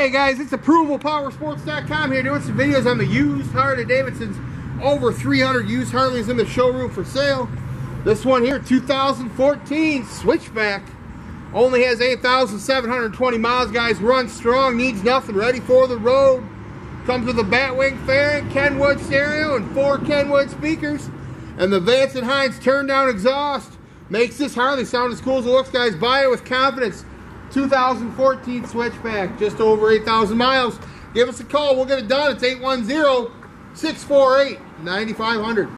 Hey guys, it's ApprovalPowersports.com here doing some videos on the used Harley Davidson's. Over 300 used Harleys in the showroom for sale. This one here, 2014 Switchback. Only has 8,720 miles, guys. Runs strong, needs nothing, ready for the road. Comes with a Batwing fairing, Kenwood stereo, and four Kenwood speakers. And the Vance and Hines turn down exhaust. Makes this Harley sound as cool as it looks, guys. Buy it with confidence. 2014 Switchback, just over 8,000 miles. Give us a call. We'll get it done. It's 810 648 9500.